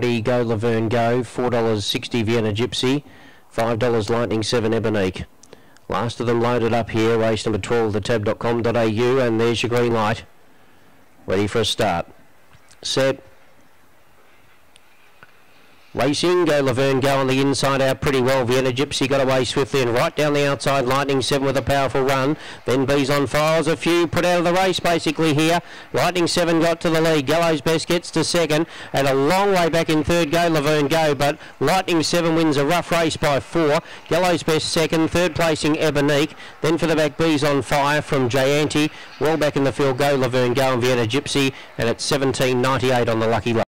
Go Laverne Go, $4.60 Vienna Gypsy, $5 Lightning 7 Ebonique. Last of them loaded up here, race number 12, thetab.com.au, and there's your green light. Ready for a start. Set. Racing, go Laverne, go on the inside out pretty well. Vienna Gypsy got away swiftly and right down the outside. Lightning 7 with a powerful run. Then Bees on fire a few put out of the race basically here. Lightning 7 got to the lead. Gallows Best gets to second and a long way back in third. Go Laverne, go. But Lightning 7 wins a rough race by four. Gallows Best second. Third placing Ebonique. Then for the back Bees on fire from Jayanti. Well back in the field. Go Laverne, go and Vienna Gypsy. And it's 17.98 on the lucky